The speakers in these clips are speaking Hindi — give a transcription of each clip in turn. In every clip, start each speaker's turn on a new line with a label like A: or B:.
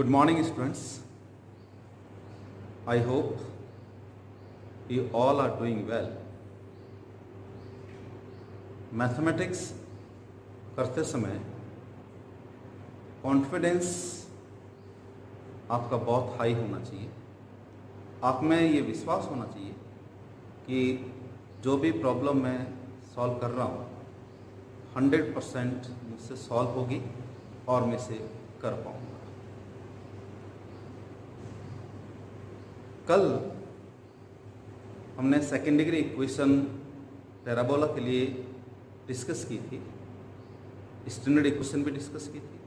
A: Good morning, students. I hope you all are doing well. Mathematics करते समय कॉन्फिडेंस आपका बहुत हाई होना चाहिए आप में ये विश्वास होना चाहिए कि जो भी प्रॉब्लम मैं सॉल्व कर रहा हूँ हंड्रेड परसेंट मुझसे सॉल्व होगी और मैं इसे कर पाऊँगा कल हमने सेकेंड डिग्री इक्वेशन पैराबोला के लिए डिस्कस की थी। स्टैंडर्ड इक्वेशन भी डिस्कस की थी।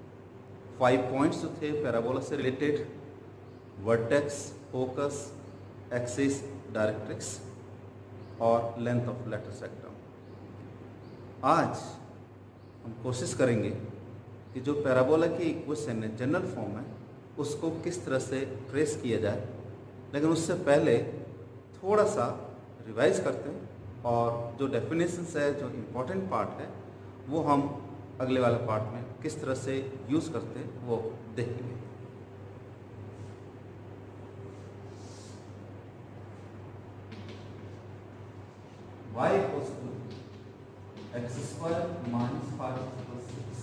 A: फाइव पॉइंट्स जो थे पैराबोला से related vertex focus axis directrix और लेंथ ऑफ़ लेटर सेक्टम आज हम कोशिश करेंगे कि जो पैराबोला की इक्वेशन है जनरल फॉर्म है, उसको किस तरह से ट्रेस किया जाए। लेकिन उससे पहले थोड़ा सा रिवाइज करते हैं और जो डेफिनेशंस है, जो इम्पोर्टेंट पार्ट है, वो हम अगले वाले पार्ट में किस तरह से यूज़ करते हैं, वो देखेंगे। Y equals to x square minus 5 plus 6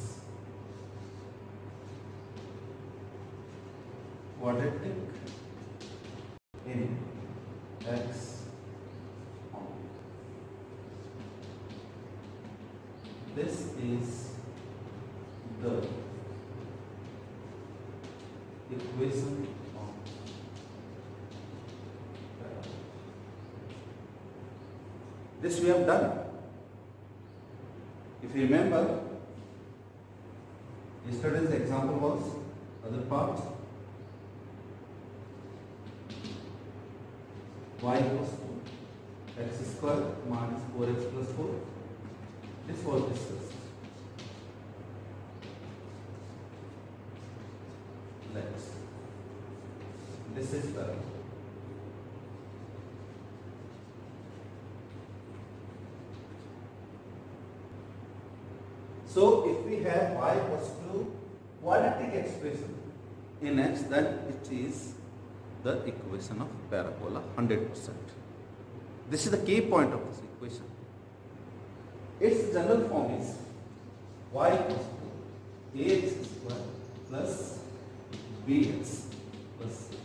A: quadratic here y was to quadratic expression. In x then it is the equation of parabola 100%. This is the key point of this equation. Its general form is y equals to ax square plus bx plus c,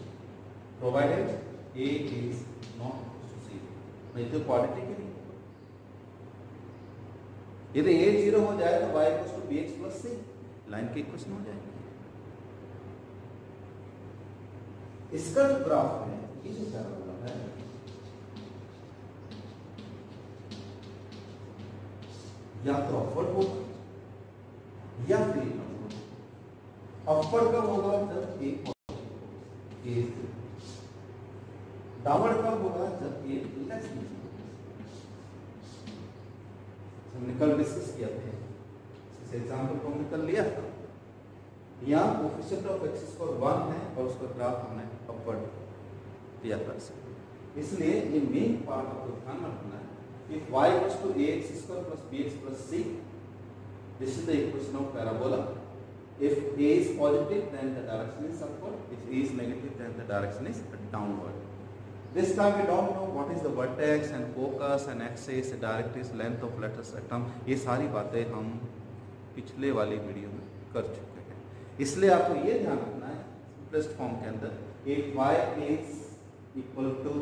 A: provided a is not equal to 0. Now, it is quadratic यदि a ज़ीरो हो जाए तो y equals to bx plus c line के इक्वेशन हो जाएगी। इसका जो ग्राफ है, ये जो पैराबोला है, या तो अपवर्ड होगा, या फिर अपवर्ड कब होगा? जब एक डाउनवर्ड कब होगा? जब एक लेस हमने डिस्कस किया था जैसे एग्ज़ाम्पल को हमने कल लिया था यहाँ ऑफ़ एक्स स्क्वायर वन है और उसका ग्राफ हमने अपवर्ड दिया था इसलिए ये मेन पार्ट आपको ध्यान रखना है कि y plus two a this is the equation of parabola If a is positive, then the direction is upward. If a is negative, then the direction is downward. This time we don't know what is the vertex and focus and axis directrix length of letter septum ये सारी बातें हम पिछले वाली वीडियो में कर चुके हैं इसलिए आपको ये ध्यान रखना है सिंपलेस्ट फॉर्म के अंदर if y is equal to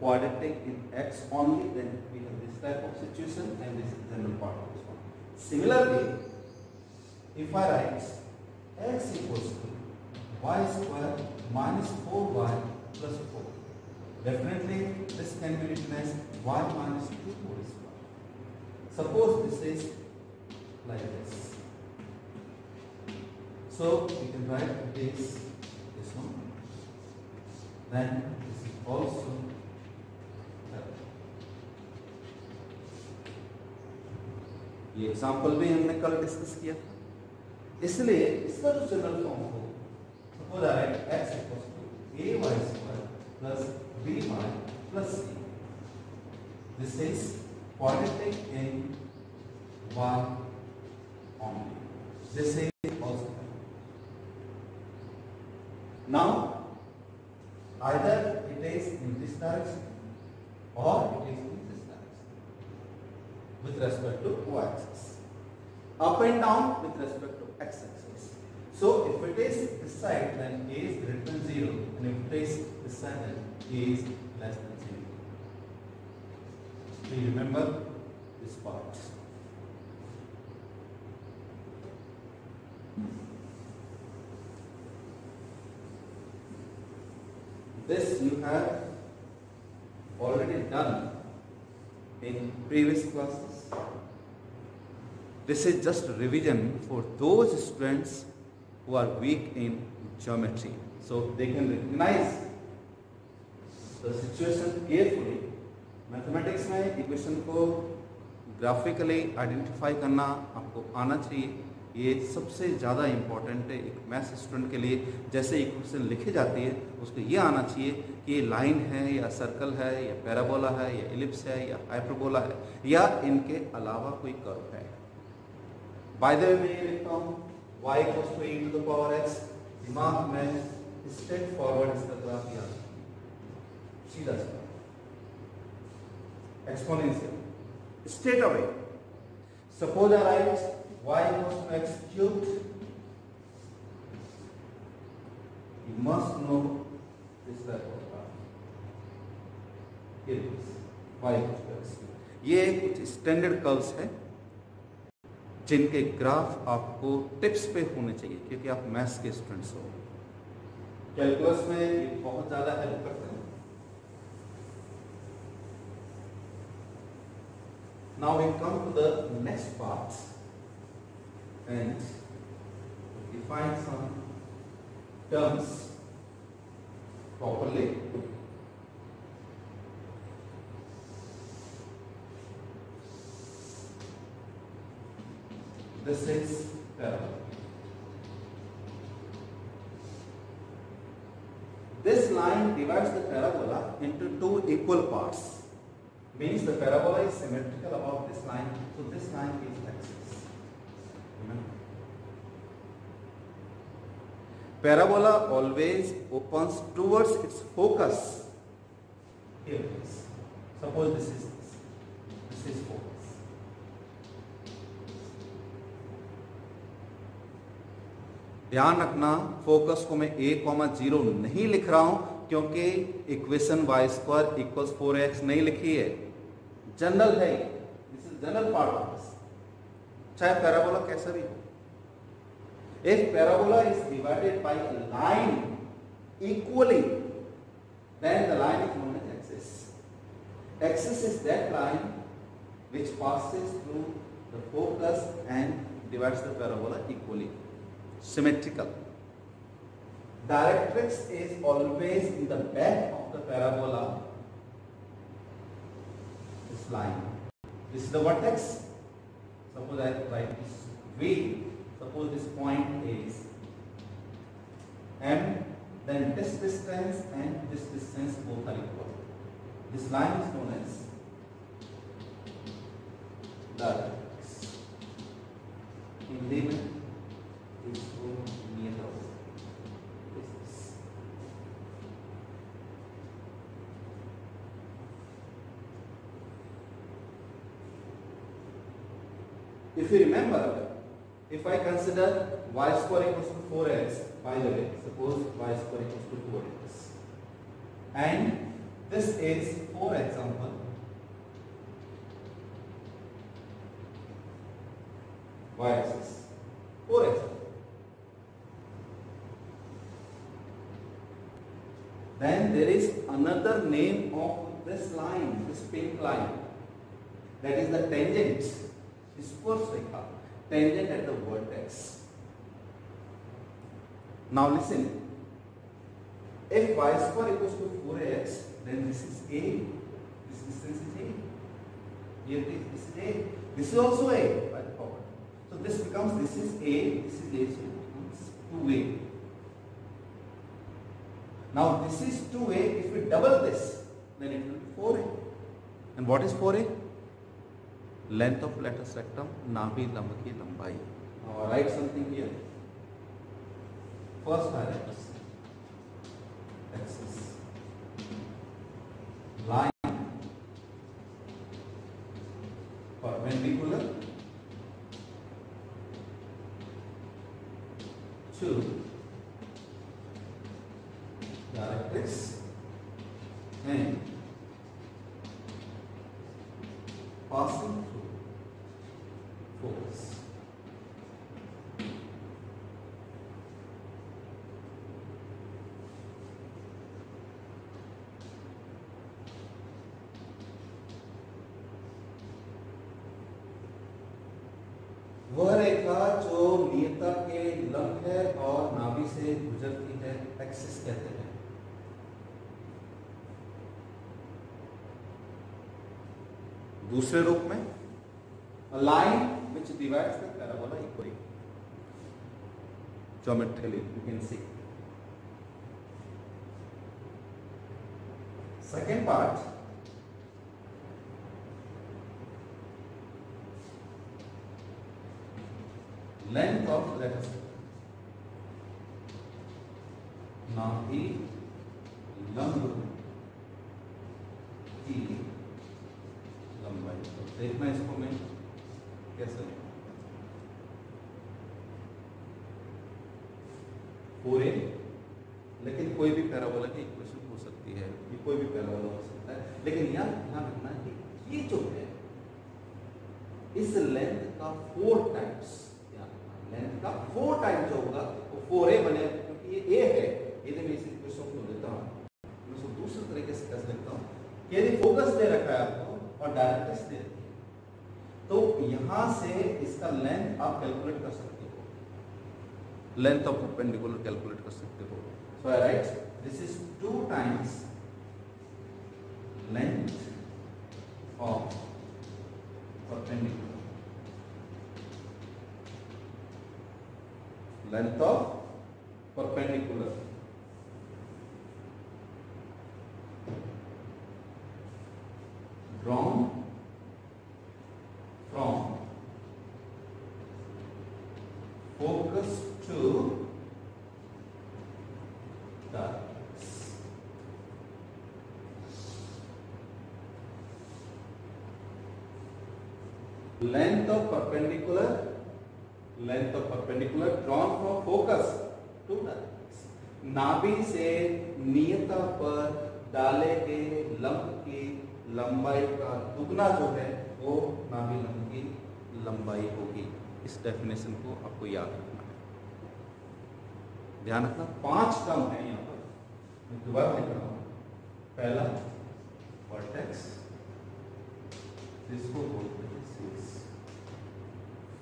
A: quadratic in x only then we have this type of situation and this is general part of this one. Similarly, if I write x equals to y square minus 4y plus 4, definitely this can be written as y minus 2 whole square. Suppose this is like this. So we can write this this one. Then this is also ये एग्ज़ाम्पल भी हमने कल डिस्कस किया इसलिए इसका जो जनरल फॉर्म हो suppose I x equals to a y square plus B plus C. This is quadratic in 1 only. This is also. Now, either it is in this direction or it is in this direction with respect to y-axis. Up and down with respect to x-axis. So if it is this side, then a is greater than 0, and if it is this side, then a is less than 0. So you remember this part. This you have already done in previous classes. This is just revision for those students who are weak in geometry. So, they can recognize the situation carefully. Mathematics में इक्वेशन को ग्राफिकली आइडेंटिफाई करना आपको आना चाहिए ये सबसे ज़्यादा इंपॉर्टेंट है एक मैथ्स स्टूडेंट के लिए जैसे इक्वेशन लिखी जाती है, उसको ये आना चाहिए कि ये लाइन है या सर्कल है या पैराबोला है या इलिप्स है या हाइपरबोला है या इनके अलावा कोई कर्व है बाय द वे मैं ये लिखता हूँ y equals to e to the power x. दिमाग में स्ट्रेट फॉरवर्ड इसका ग्राफ याद सीधा सीधा exponential straight away suppose I write y equals to x cubed, this type of graph. Here it is, y equals to x ये कुछ स्टैंडर्ड कर्व्स है। जिनके ग्राफ आपको टिप्स पे होने चाहिए, क्योंकि आप मैथ्स के स्टूडेंट्स हो कैलकुलस में बहुत ज़्यादा हेल्प करते हैं now we come to the next part. And define some terms properly. This is parabola. This line divides the parabola into two equal parts. Means the parabola is symmetrical about this line. So this line is axis. Parabola always opens towards its focus. Here it is. Suppose this is this. This is focus. ध्यान रखना फोकस को मैं ए कॉमा ज़ीरो नहीं लिख रहा हूँ, क्योंकि equation y square equal four x नहीं लिखी है। जनरल है this is general part of this चाहे पैराबोला कैसा भी if parabola is divided by line equally then the line is known as axis axis is that line which passes through the focus and divides the parabola equally symmetrical directrix is always in the back of the parabola this line this is the vertex Suppose I write this V. Suppose this point is M. Then this distance and this distance both are equal. This line is known as the if you remember, if I consider y square equals to 4x, by the way, suppose y square equals to 4x. And this is, for example, y axis. another name of this line, this pink line. That is the tangent, spursica, tangent at the vertex. Now listen, if y square equals to 4x, then this is a, this distance is a. Here this is a. This is also a by the power. So this becomes, this is a, this is a, so it becomes 2a. Now this is 2a, if we double this, then it will be 4a. And what is 4a? Length of letter rectum, nabi lambaki lambai. Now I write something here. First I axis. Directrix and passing दूसरे रूप में line which divide parabola equally geometrically you can see second part कोई भी पैराबोला हो सकता है। लेकिन यहाँ ध्यान रखना कि ये जो है, इस लेंथ का फोर टाइम्स लेंथ का फोर टाइम्स जो होगा, वो फोर ए बने, क्योंकि ये ए है। यदि मैं इस इक्वेशन को लेता हूँ। मैं इसको दूसरे तरीके से कैसे लिखता हूँ। कि यदि फोकस दे रखा है आपको और डायरेक्ट्रिक्स दे रखी है। तो यहाँ से इसका लेंथ आप कैलकुलेट कर सकते हो। लेंथ ऑफ़ परपेंडिकुलर कैलकुलेट कर सकते हो। So I write this is two times length of perpendicular length of perpendicular drawn from focus to darkness. Length of perpendicular, length of perpendicular drawn from focus to darkness. नाभि से नियता पर डाले गए लंब की लंबाई का दुगना जो है, वो नाभि लंब की लंबाई होगी। इस डेफिनेशन को आपको याद रखना है। ध्यान रखना, पाँच टर्म है यहाँ पर। मैं दोबारा लिख रहा हूँ। पहला वर्टेक्स जिसको बोलते हैं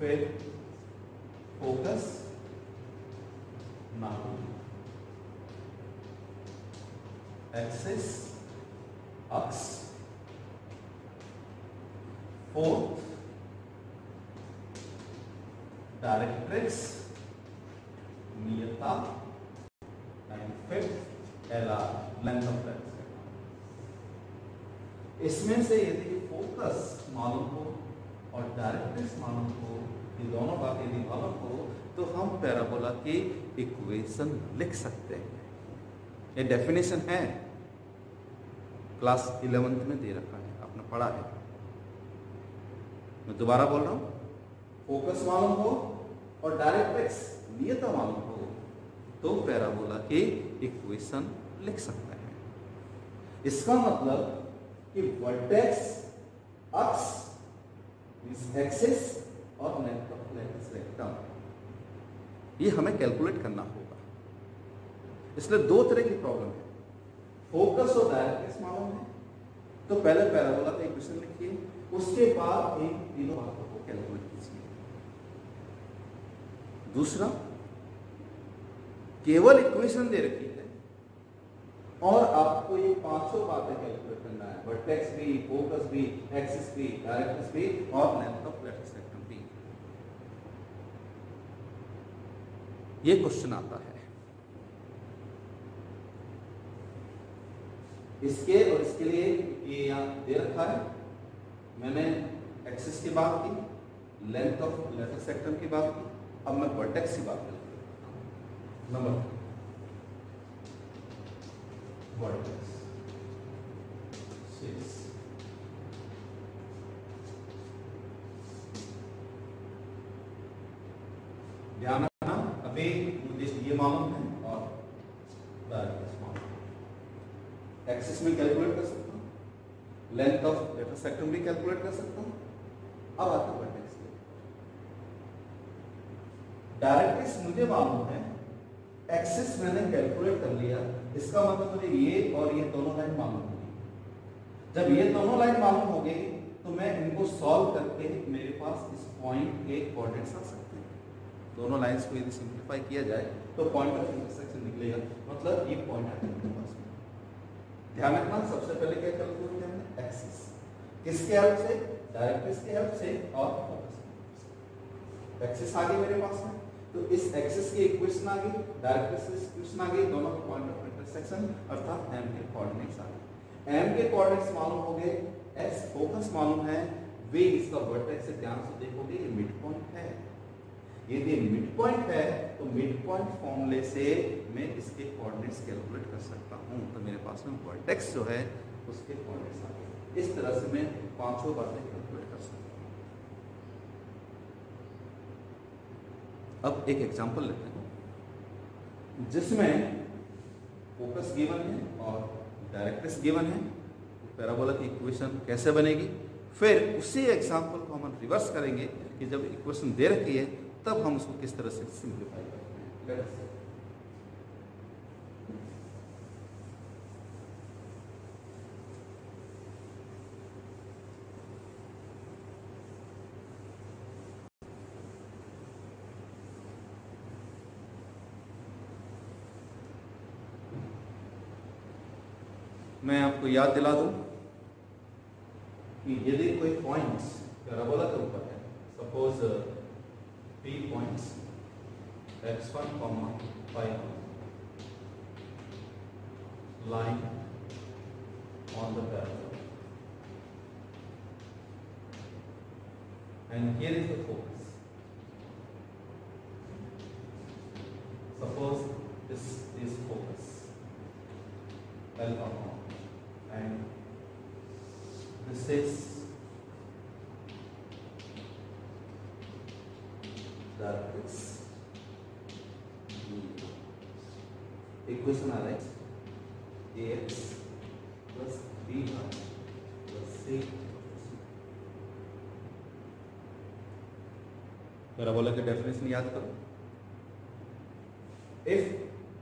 A: फिर फोकस नाखून एक्सिस अक्स fourth directrix नियता and fifth LR length of lens इसमें से यदि फोकस मालूम हो और डायरेक्ट्रिक्स मालूम हो ये दोनों बातें यदि मालूम हो तो हम पैराबोला की इक्वेशन लिख सकते हैं। ये डेफिनेशन है। क्लास इलेवेंथ में दे रखा है, आपने पढ़ा है। मैं दोबारा बोल रहा हूँ। फोकस मालूम हो और डायरेक्ट्रिक्स नियता मालूम हो तो पैराबोला की इक्वेशन लिख सकते हैं। इसका मतलब कि वर्टेक्स अक्स एक्सिस और रेक्टम ये हमें कैलकुलेट करना होगा। इसलिए दो तरह की प्रॉब्लम है। फोकस और डायरेक्ट्रिक्स मालूम है। तो पहले पैराबोला का इक्वेशन लिखिए। उसके बाद इन तीनों बातों को कैलकुलेट कीजिए। दूसरा, केवल इक्वेशन दे रखी है। और आपको ये पाँचों बातें कैलकुलेट करना है। वर्टेक्स भी फोकस भी एक्सिस भी डायरेक्ट्रिक्स भी, और लेंथ ऑफ़ लेटेक्स ये क्वेश्चन आता है। इसके और इसके लिए ये दे रखा है। मैंने एक्सेस की बात की लेंथ ऑफ़ लेटर सेक्टर की बात की, अब मैं वर्टेक्स की बात करूँ। नंबर वर्टेक्स सिक्स ध्यान एक्सिस में कैलकुलेट कर सकता हूँ। लेंथ ऑफ़ लेटर सेक्टम भी कैलकुलेट कर सकता हूँ। अब आता है डायरेक्ट्रिक्स मुझे मालूम है एक्सिस मैंने कैलकुलेट कर लिया, इसका मतलब मुझे ये और ये दोनों लाइन मालूम होगी। जब ये दोनों लाइन मालूम हो गई तो मैं इनको सॉल्व करके मेरे पास इस पॉइंट के कोऑर्डिनेट्स आ सकते हैं। दोनों लाइंस को यदि सिंप्लीफाई किया जाए तो पॉइंट ऑफ़ इंटरसेक्शन निकलेगा। मतलब ये पॉइंट आ मेरे ध्यान रखना, सबसे पहले क्या कैलकुलेट किया हमने एक्सिस किसके हेल्प से? डायरेक्ट्रिक्स के हेल्प से और फोकस एक्सिस आ गई मेरे पास में तो इस एक्सिस की इक्वेशन आ गई डायरेक्ट्रिक्स की इक्वेशन आ गई, दोनों के पॉइंट ऑफ़ इंटरसेक्शन अर्थात एम के कोऑर्डिनेट्स आ गए। एम के कोऑर्डिनेट्स मालूम हो गए। एस फोकस मालूम है। वे इसका वर्टेक्स से ध्यान से देखोगे, ये मिड पॉइंट है। यदि मिड पॉइंट है तो मिड पॉइंट फॉर्मूले से मैं इसके कोऑर्डिनेट्स कैलकुलेट कर सकता हूँ। तो मेरे पास में वर्टेक्स जो है, उसके कोऑर्डिनेट्स आ गए। इस तरह से मैं पाँचों बातें कैलकुलेट कर सकता हूँ। अब एक एग्जांपल लेते हैं। जिसमें फोकस गिवन है और डायरेक्ट्रिक्स गिवन है पैराबोला की इक्वेशन कैसे बनेगी? फिर उसी एग्ज़ाम्पल को हम रिवर्स करेंगे कि जब इक्वेशन दे रखी है तब हम उसको किस तरह से सिंप्लीफाई करते हैं? मैं आपको याद दिला दूँ कि यदि कोई पॉइंट्स पैराबोला के ऊपर है suppose P points x one comma five line on the parabola and here is the focus suppose this is focus alpha and this is the x equation आ रहा है। A x plus b plus parabola के डेफिनेशन याद करो। If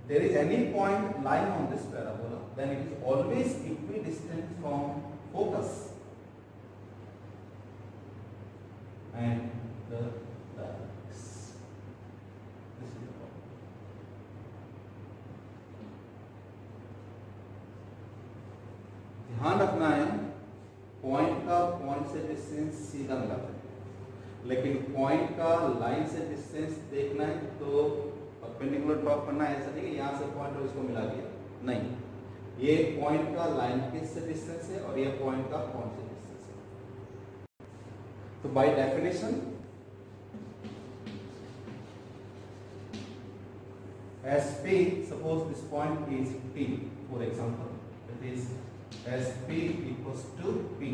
A: there is any point line on this parabola then it is always equidistance from focus and है, ऐसा नहीं कि यहाँ से पॉइंट और इसको मिला दिया। नहीं। ये पॉइंट का लाइन किस से डिस्टेंस है और ये पॉइंट का पॉइंट से डिस्टेंस है? तो by definition as p, suppose this point is p, for example it is as p equals to p.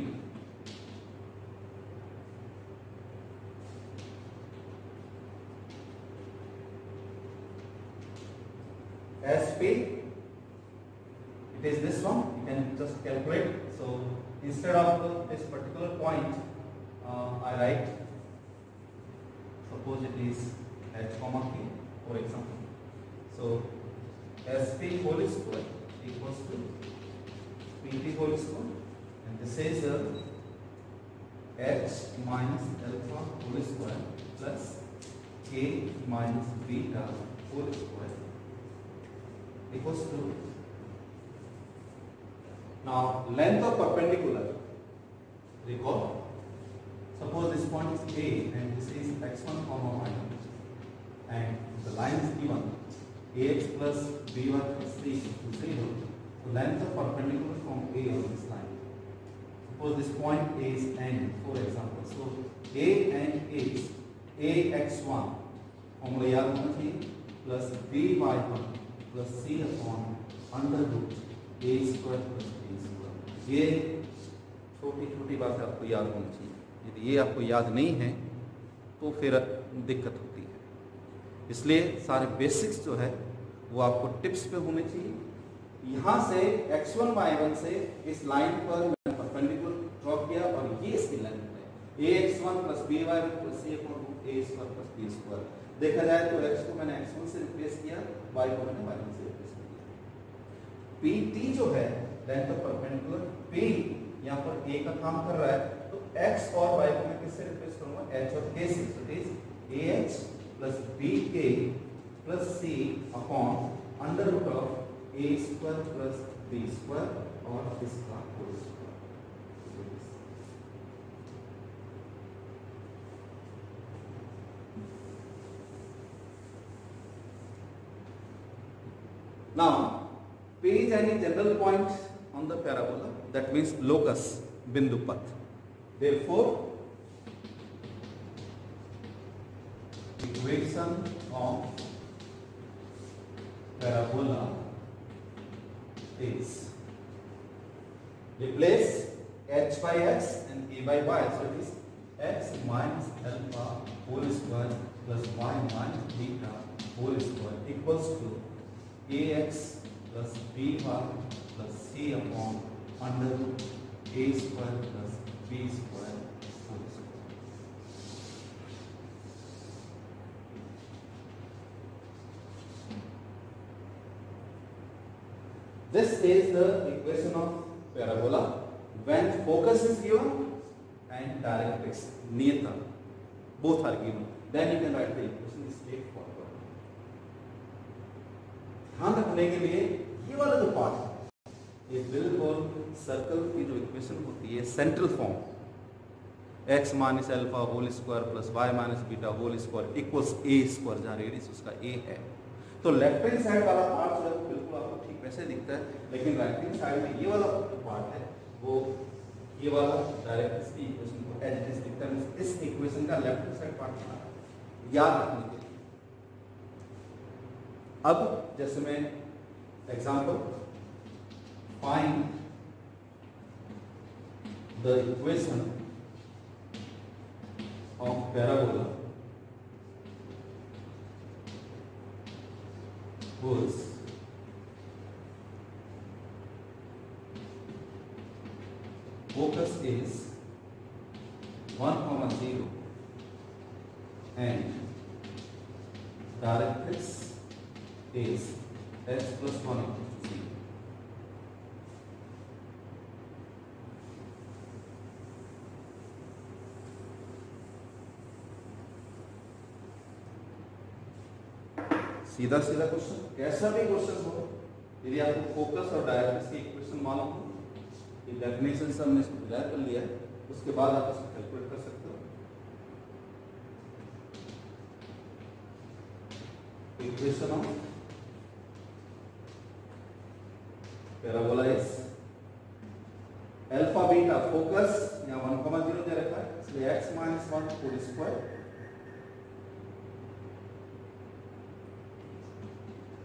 A: p it is this one you can just calculate. So instead of this particular point uh, I write suppose it is h comma p for example. So sp whole square equals to pt whole square and this is uh, h minus alpha whole square plus k minus beta whole square equals to now length of perpendicular recall suppose this point is a and this is x1 comma y and the line is given ax plus b1 plus c to 0 the length of perpendicular from a on this line suppose this point is n for example so a and is ax1 formula याद होना चाहिए plus by1 plus c upon under root a square plus b square. ये छोटी छोटी बातें आपको याद होनी चाहिए। यदि ये आपको याद नहीं है तो फिर दिक्कत होती है। इसलिए सारे बेसिक्स जो है, वो आपको टिप्स पे होने चाहिए। यहाँ से x1 y1 से इस लाइन पर परपेंडिकुलर ड्रॉ किया और ये इसकी लेंथ है। Ax1 plus by plus c upon root a square plus b square देखा जाए तो x को मैंने x1 से रिप्लेस किया। को मैंने y1 से किया pt जो है लेंथ ऑफ़ परपेंडिकुलर p यहाँ पर a का काम कर रहा है तो x और y को मैं किससे रिप्लेस करूँगा? H और k से। So it is ah plus bk plus c upon under root of a square plus b square और इसका whole square Now, page any general point on the parabola that means locus bindupat. Therefore, equation of parabola is replace h by x and a by y. So it is x minus alpha whole square plus y minus beta whole square equals to ax plus by plus c upon under root a square plus b square whole square. This is the equation of parabola when focus is given and directrix niyata both are given then you can write the equation straightforward. ध्यान रखने के लिए ये वाला जो पार्ट है, ये बिल्कुल सर्कल की जो इक्वेशन होती है central form x minus alpha whole square plus y minus beta whole square equals a square जहाँ रेडियस उसका ए है। तो लेफ़्ट हैंड साइड वाला पार्ट जो है, बिल्कुल आपको ठीक वैसे दिखता है, लेकिन राइट हैंड साइड में ये वाला पार्ट है, वो ये वाला डायरेक्ट इसकी इक्वेशन को एज इट इज़ दिखता है। इस इक्वेशन का लेफ़्ट हैंड साइड पार्ट याद रखने के अब जैसे मैं example find the equation of parabola focus is one comma zero and directrix is x plus 1 equals 0. सीधा सीधा क्वेश्चन कैसा भी क्वेश्चन हो, यदि आपको फोकस और डायरेक्ट्रिक्स की इक्वेशन मालूम हो ये डेफिनेशन से हमने इसको क्लियर कर लिया उसके बाद आप इसको कैलकुलेट कर सकते हो। Equation of parabola is alpha beta focus यहाँ 1,0 दे रखा है इसलिए x minus one whole square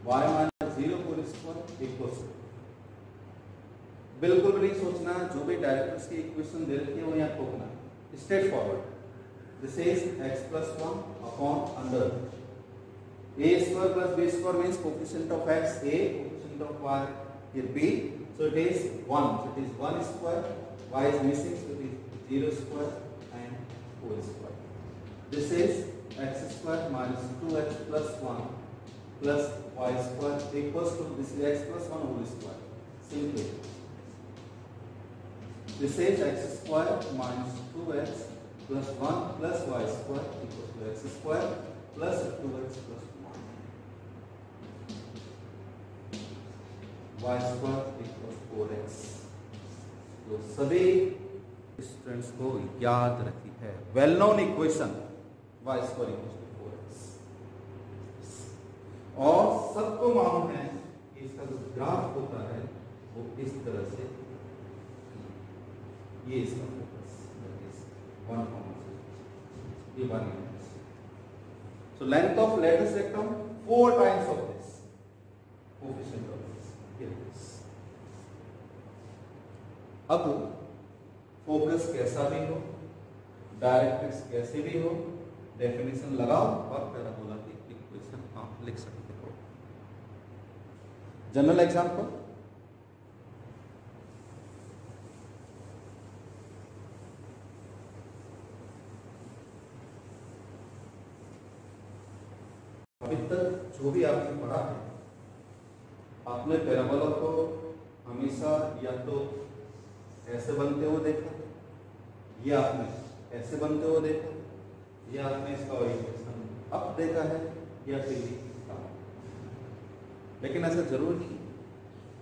A: y minus zero whole square बिल्कुल भी नहीं सोचना जो भी डायरेक्टर्स की इक्वेशन दे रखी है वो यहाँ ठोकना straight forward this is x plus 1 upon under. A square plus b square x a coefficient of y. here b. So it is 1 so it is 1 square. Y is missing. So it is 0 square and 4 square. This is x square minus 2x plus 1 plus y square equals to this is x plus 1 whole square. Simply this is x square minus 2x plus 1 plus y square equals to x square plus 2x plus 1 y square equals 4x तो सभी स्टूडेंट्स को याद रखी है। Well known equation y square equals to 4x और सबको मालूम है कि इसका जो ग्राफ होता है, वो इस तरह से ये इसका फोकस वन ये one so length of lattice rectum four times of this coefficient of अब फोकस कैसा भी हो डायरेक्ट्रिक्स कैसे भी हो डेफिनेशन लगाओ और पैराबोला की इक्वेशन आप लिख सकते हो। जनरल एग्ज़ाम्पल अभी तक जो भी आपने पढ़ा है, आपने पैराबोला को हमेशा या तो ऐसे बनते हुए देखा। या आपने, ऐसे बनते हुए देखा। या आपने इसका ओरिएंटेशन अप देखा है, या फिर लेकिन ऐसा ज़रूर नहीं।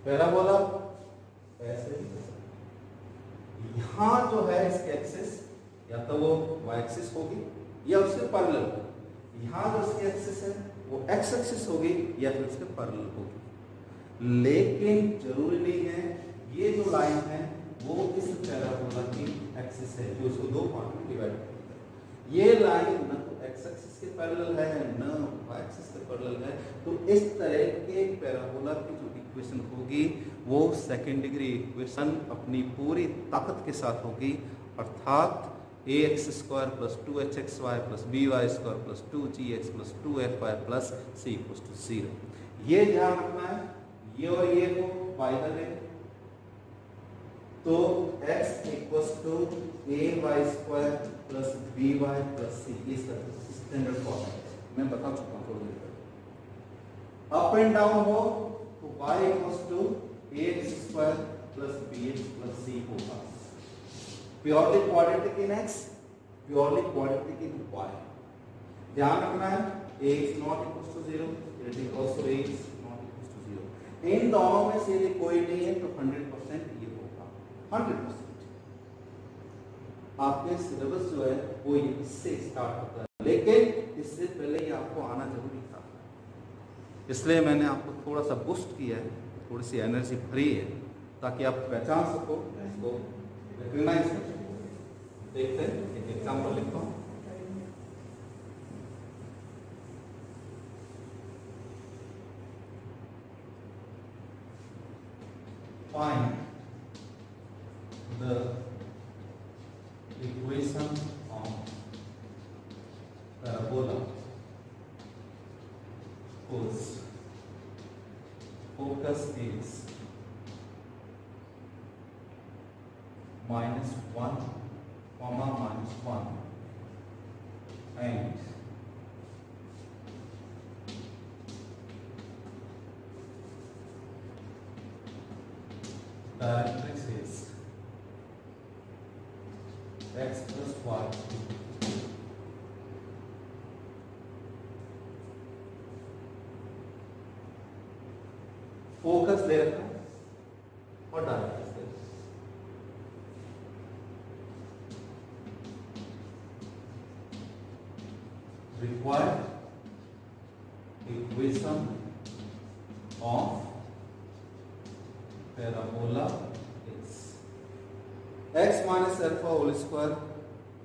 A: पैराबोला, ऐसे यहाँ जो है इसके एक्सिस या तो वो वाई एक्सिस होगी, या उसके पैरेलल यहाँ जो इसकी एक्सिस है, वो एक्स एक्सिस होगी, या फिर उसके पैरेलल होगी। लेकिन ज़रूरी नहीं है, ये जो लाइन है वो इस पैराबोला की एक्सिस है, जो उसको दो पार्ट में डिवाइड करता है। ये लाइन न तो एक्स एक्सिस के पैरेलल है, न एक्सिस के पैरेलल है। तो इस तरह के पैराबोला की जो इक्वेशन होगी, वो सेकेंड डिग्री इक्वेशन अपनी पूरी ताकत के साथ होगी। अर्थात a x square plus two h x y plus b y square plus two g x plus two f y plus c equals to zero ये ध्यान रखना है। ये और ये को कर देंगे तो x equals to a y square plus b y plus c इसका स्टैंडर्ड फॉर्म है। मैं बता चुका हूँ थोड़ी देर अप एंड डाउन हो तो y equals to a square plus b x plus c होगा। Purely quadratic in x purely quadratic in y ध्यान रखना है, a is not equals to 0 it equals to a is not equals to 0 इन दोनों में से यदि कोई नहीं है तो 100% ये होगा 100% आपके सिलेबस जो है, वो इससे स्टार्ट होता है। लेकिन इससे पहले ही आपको आना ज़रूरी था। इसलिए मैंने आपको थोड़ा सा बूस्ट किया है, थोड़ी सी एनर्जी भरी है, ताकि आप पहचान सको, इसको रिकग्नाइज कर सको। देखते हैं, एक एग्ज़ाम्पल लिखता हूँ। The फोकस ले रखा है और directrix of parabola x x minus alpha whole square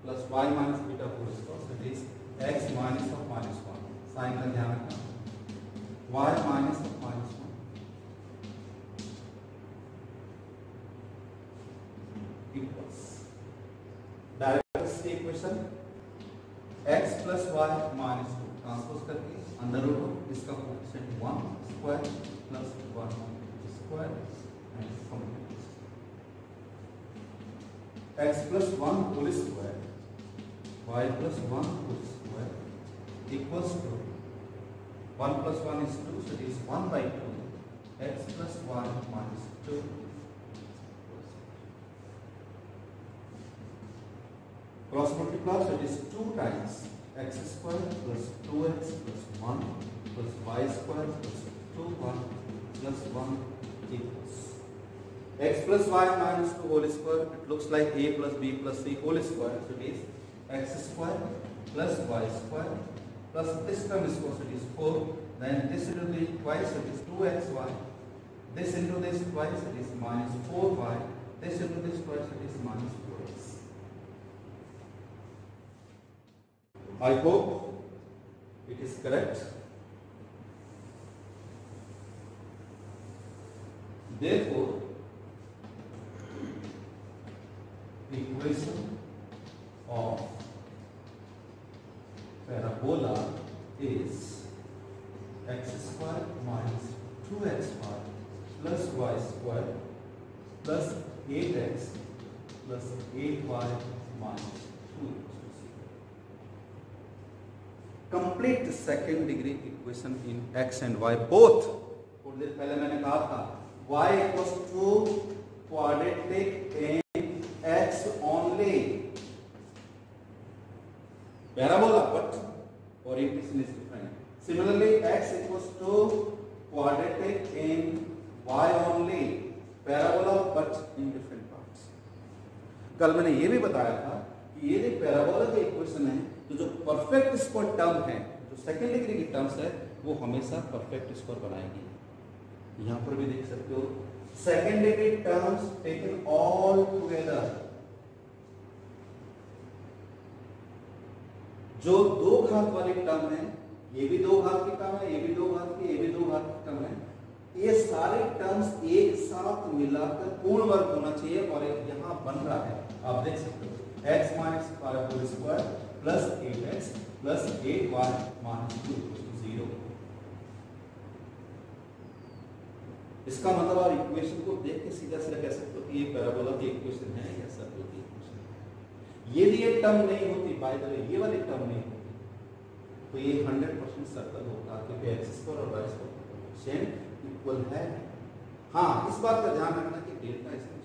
A: plus y minus beta whole square x minus of minus one sign का ध्यान रखना। Y minus equals. Direct equation x plus y minus two transpose करके अंदर रूट इसका coefficient one square plus one square and from x plus one whole square y plus one whole square equals to one plus one is two so it is one by two x plus one minus two cross multiply so it is 2 times x square plus 2x plus 1 plus y square plus 2y plus 1 equals. X plus y minus 2 whole square it looks like a plus b plus c whole square. So it is x square plus y square plus this term is so it is 4 then this into the twice it is 2xy this into this twice it is minus 4y this into this twice it is minus 4x I hope it is correct. Therefore, equation of parabola is x square minus 2xy plus y square plus 8x plus 8y minus 2 equals to 0. Complete second degree equation in x and y both थोड़ी देर पहले मैंने कहा था y equals to quadratic and x only parabola but orientation is different similarly x equal to quadratic and y only parabola but in different parts कल मैंने ये भी बताया था ये पैराबोला का इक्वेशन है तो जो परफेक्ट स्क्वायर टर्म है जो सेकेंड डिग्री की टर्म्स है, वो हमेशा परफेक्ट स्कोर बनाएगी। यहाँ पर भी देख सकते हो second degree terms taken all together जो दो घात वाली टर्म है, ये भी दो घात की टर्म है, ये भी दो घात की, ये भी दो घात की टर्म है। ये सारे टर्म्स एक साथ मिलाकर पूर्ण वर्ग होना चाहिए और यहाँ बन रहा है। आप देख सकते हो x minus square plus eight x plus eight y minus two zero इसका मतलब आप इक्वेशन को देख के सीधा सीधा कह सकते हो कि ये पैराबोला की इक्वेशन है या सर्कल की इक्वेशन है। ये टर्म नहीं होती बाय द वे ये वाली टर्म नहीं होती। तो ये 100 परसेंट सर्कल होता क्योंकि एक्स स्क्वायर और वाई स्क्वायर कोएफिशिएंट इक्वल है। हाँ इस बात का ध्यान रखना कि डेल्टा इसमें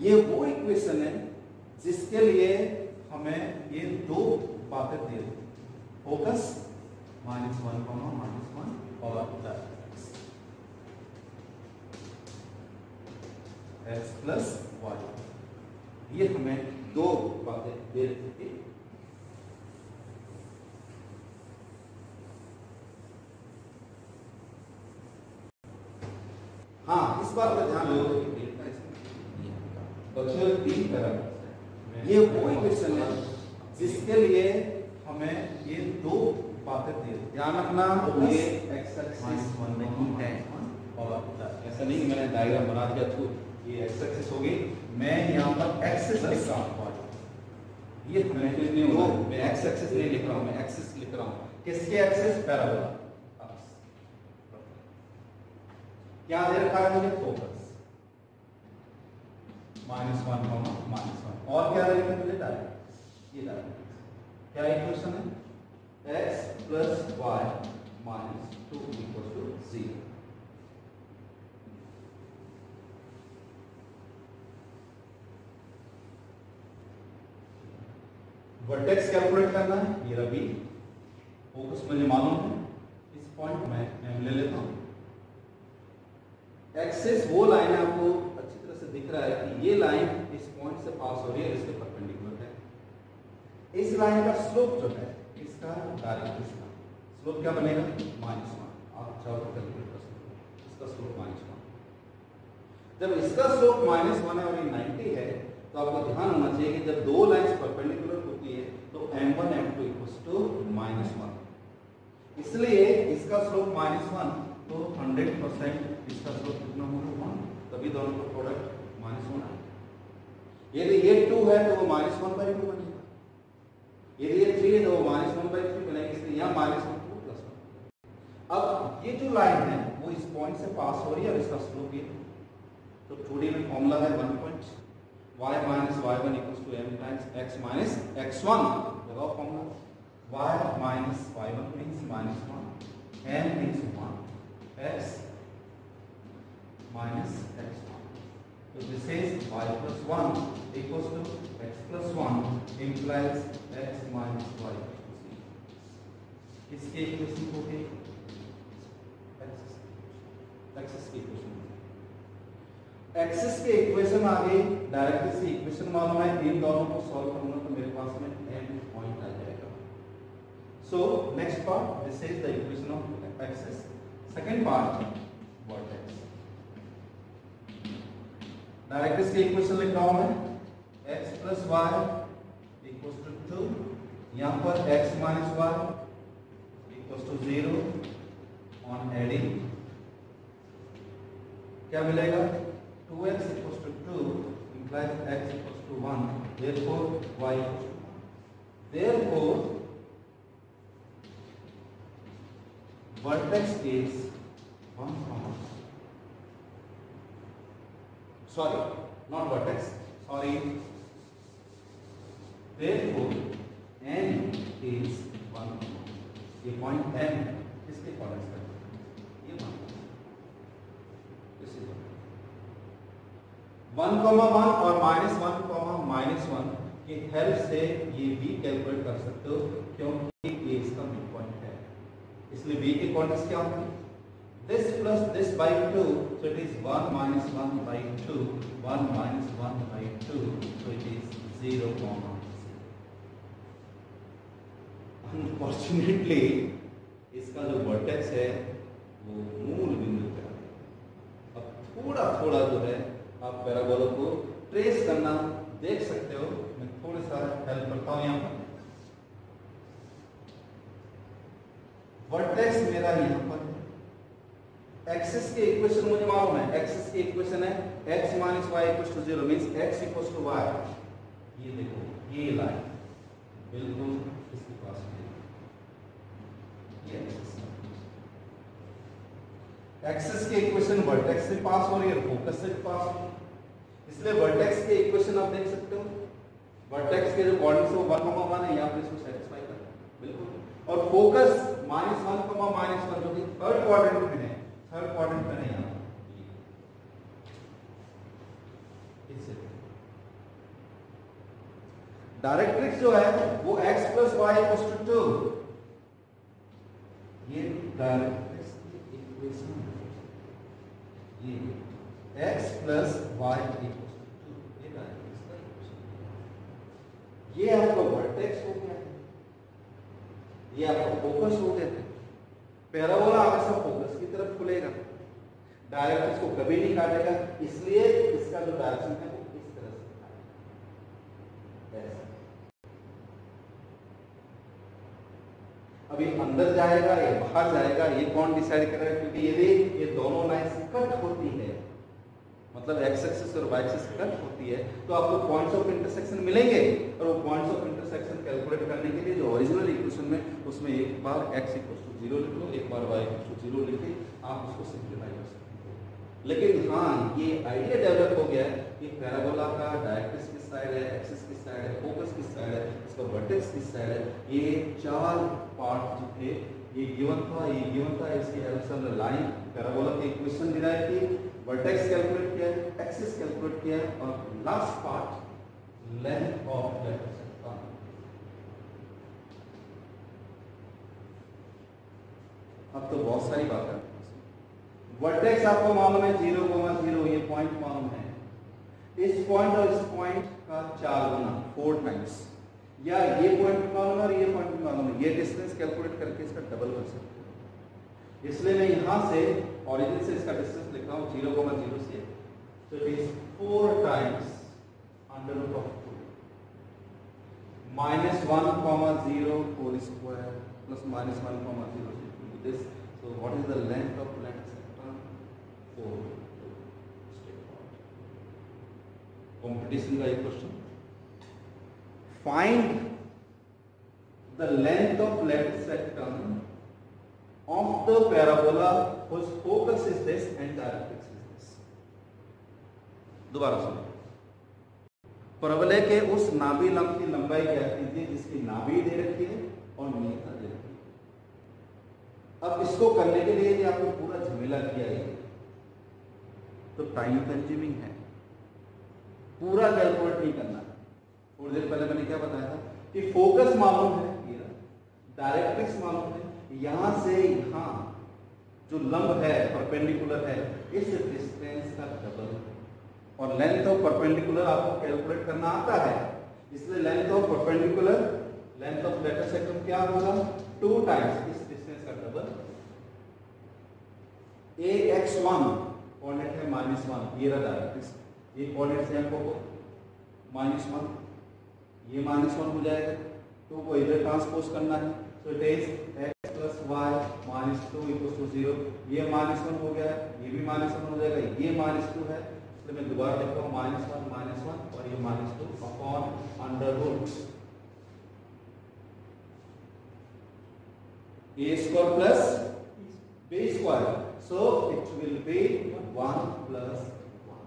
A: ये वो इक्वेशन है जिसके लिए हमें ये दो बातें दे focus minus one comma minus one और एक्स प्लस वाई ये हमें दो बातें दे रही थी हाँ इस बात का ध्यान रखो बच्चों, तीन पैरामीटर्स ये वो इक्वेशन है जिसके लिए हमें ये दो बातें दी ध्यान रखना ये x एक्सिस वन नहीं है। और ऐसा नहीं मैंने डायग्राम बना दिया तो ये x एक्सिस होगी मैं यहाँ पर एक्सिस लिख रहा हूँ। ये नहीं हो मैं x एक्सिस नहीं लिख रहा हूँ मैं एक्सिस लिख रहा हूँ। किसके एक्सिस पैराबोला क्या दे रखा है मुझे? Focus minus one comma minus और क्या रहेगा मुझे डायरेक्ट ये डायरेक्ट क्या इक्वेशन है? X plus y minus two equal to zero vertex calculate करना है ये रवि फोकस मुझे मालूम है। इस पॉइंट में, मैं ले लेता हूँ। एक्सेस वो लाइन आपको अच्छी तरह से दिख रहा है कि ये लाइन इस पॉइंट से पास हो रही है इसके परपेंडिकुलर है? इस लाइन का स्लोप जो है, इसका डायरेक्ट स्लोप क्या बनेगा? माइनस वन आप चाहो तो कैलकुलेट कर सकते हो। इसका स्लोप माइनस वन जब इसका स्लोप माइनस वन है और ये नाइनटी है तो आपको ध्यान होना चाहिए कि जब दो लाइन्स परपेंडिकुलर होती है तो M one M two equals to minus one इसलिए इसका स्लोप माइनस वन तो हंड्रेड परसेंट इसका स्लोप कितना होगा? वन तभी दोनों का प्रोडक्ट माइनस वन यदि ये टू है तो वो माइनस वन बाई टू बनेगा। यदि ये थ्री है तो वो माइनस वन बाई थ्री बनेगा, इसलिए यहाँ minus one two plus one अब ये जो लाइन है, वो इस पॉइंट से पास हो रही है और इसका स्लोप ये तो टू डी में फॉर्मूला है one point y minus y1 equals to m times x minus x1 लगाओ formula y minus y1 means minus 1 m means 1 x minus x1 So this is y plus 1 equals to x plus 1 implies x minus y इसके इक्वेशन को भी एक्सिस की इक्वेशन एक्सिस के इक्वेशन आगे डायरेक्ट इसकी इक्वेशन मालूम है। इन दोनों को सॉल्व करूँगा तो मेरे पास में n पॉइंट आ जाएगा। So next part this is the equation of axis second part direct इसके इक्वेशन लिख रहा हूँ मैं। X plus y equals to two यहाँ पर x minus y equals to zero on adding क्या मिलेगा? 2x equals to two implies x equals to 1 therefore, y therefore, vertex is 1 comma sorry, not vertex, sorry. Therefore, n is one ये पॉइंट n किसके कॉर्डिनेट्स का ये मान वन कॉमा वन और minus one comma minus one की हेल्प से ये भी कैलकुलेट कर सकते हो क्योंकि ये इसका मिड पॉइंट है। इसलिए b के कॉर्डिनेट्स क्या होंगे? This plus this by 2 so it is 1 minus 1 by 2 1 minus 1 by 2 so it is 0 comma unfortunately इसका जो वर्टेक्स है, वो मूल बिंदु पे अब थोड़ा थोड़ा जो है, आप पैराबोला को ट्रेस करना देख सकते हो। मैं थोड़ा सा हेल्प करता हूँ यहाँ पर। वर्टेक्स मेरा यहाँ पर एक्सिस के इक्वेशन मुझे मालूम है। एक्सिस की इक्वेशन है। X minus y equal to zero means x equal to y ये देखो, ये लाइन बिल्कुल इसके पास ये एक्सिस के इक्वेशन वर्टेक्स से पास हो रही है फोकस से पास हो इसलिए वर्टेक्स के इक्वेशन आप देख सकते हो। वर्टेक्स के जो कोऑर्डिनेट्स वो 1 कॉमा 1 है, यहाँ पर इसको सेटिस्फाई कर बिल्कुल। और focus minus one comma minus one जो कि थर्ड क्वाड्रेंट में है। थर्ड क्वाड्रेंट में नहीं आता डायरेक्ट्रिक्स जो है, वो x plus Y equal to two ये डायरेक्ट्रिक्स की इक्वेशन ये x plus Y equal to two ये डायरेक्ट्रिक्स का इक्वेशन ये आपका वर्टेक्स हो गया। ये आपका फोकस हो गया। पैराबोला हमेशा फोकस की तरफ़ खुलेगा। डायरेक्ट इसको कभी नहीं काटेगा, इसलिए इसका जो डायरेक्शन है वो इस तरह से अभी अंदर जाएगा या बाहर जाएगा, ये कौन डिसाइड करेगा क्योंकि यदि ये दोनों लाइन कट होती है। मतलब एक्स एक्सिस और वाई एक्सिस कट होती है तो आपको पॉइंट्स ऑफ़ इंटरसेक्शन मिलेंगे। और वो पॉइंट्स ऑफ़ इंटरसेक्शन कैलकुलेट करने के लिए जो ओरिजिनल इक्वेशन में, उसमें एक बार एक्स इक्वल टू ज़ीरो लिख लो एक बार वाई इक्वल टू ज़ीरो लिख के आप उसको सिंप्लीफाई कर सकते हो। लेकिन हाँ ये आइडिया डेवलप हो गया है कि पैराबोला का डायरेक्ट्रिक्स किस साइड है एक्सिस किस साइड है फोकस किस साइड है, इसका वर्टेक्स किस साइड है, ये चार पार्ट जो थे, ये गिवन था, ये गिवन था, इसकी हेल्प से हमने लाइन पैराबोला की इक्वेशन डिराइव की वर्टेक्स कैलकुलेट किया है एक्सिस कैलकुलेट किया है और last part length of vector अब तो बहुत सारी बात है। वर्टेक्स आपको मालूम है ज़ीरो कोमा ज़ीरो ये पॉइंट मालूम है। इस पॉइंट और इस पॉइंट का चार गुना फोर टाइम्स या ये पॉइंट मालूम है और ये पॉइंट मालूम है। ये डिस्टेंस कैलकुलेट करके इसका डबल कर सकते इसलिए मैं यहाँ से ओरिजिन से इसका डिस्टेंस लिख रहा हूँ ज़ीरो कोमा ज़ीरो से तो it is four times under root of two minus one comma zero whole square plus minus one comma zero this. So what is the length of length sector? 4. Competition का एक question. Find the length of length sector of the parabola whose focus is this and directrix is this. दोबारा सुनो परवलय के उस नाभि लंब की लंबाई क्या कीजिए जिसकी नाभि दे रखी है और नियता दे रखी है। अब इसको करने के लिए आपको पूरा झमेला किया है तो टाइम कंज्यूमिंग है। पूरा कैलकुलेट नहीं करना। थोड़ी देर पहले मैंने क्या बताया था कि फोकस मालूम है डायरेक्ट्रिक्स मालूम है। यहाँ से यहाँ जो लंब है परपेंडिकुलर है, इस डिस्टेंस का डबल और लेंथ ऑफ़ परपेंडिकुलर आपको कैलकुलेट करना आता है। इसलिए length of perpendicular length of letter sector क्या होगा? टू टाइम्स इस डिस्टेंस का double a x one coordinate है माइनस वन ये रहा ये कोऑर्डिनेट है आपको माइनस वन ये माइनस वन हो जाएगा। टू को इधर ट्रांसपोज करना है। So it is x plus y minus zero ये माइनस वन हो गया, ये भी माइनस वन हो जाएगा, ये माइनस टू है। इसलिए मैं दोबारा लिखता हूँ माइनस वन माइनस वन और ये minus two upon under root a square plus b square So it will be 1 plus 1.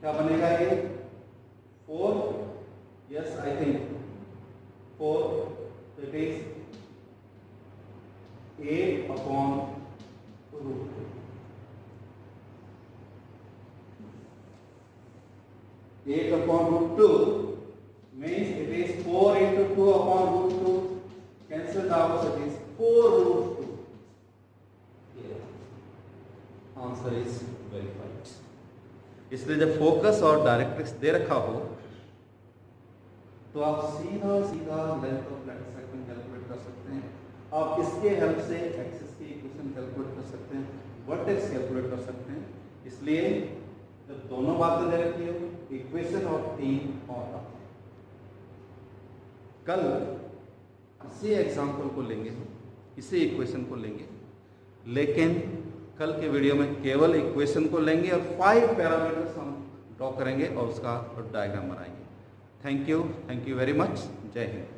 A: क्या बनेगा ये? 4 yes, I think 4 so it is 8 upon root 2 8 upon root 2 means it is 4 into 2 upon root 2 cancelled out it is 4 root 2 here answer is verified इसलिए जब फोकस और डायरेक्ट्रिक्स दे रखा हो तो आप सीधा सीधा length of letter segment calculate कर सकते हैं आप इसके हेल्प से एक्सिस कैलकुलेट कर सकते हैं वर्टेक्स कैलकुलेट कर सकते हैं। इसलिए जब दोनों बातें दे रखी हो इक्वेशन और तीन और कल इसी एग्ज़ाम्पल को लेंगे इसी इक्वेशन को लेंगे। लेकिन कल के वीडियो में केवल इक्वेशन को लेंगे और फाइव पैरामीटर्स हम ड्रॉ करेंगे और उसका डायग्राम बनाएँगे। Thank you thank you very much जय हिंद।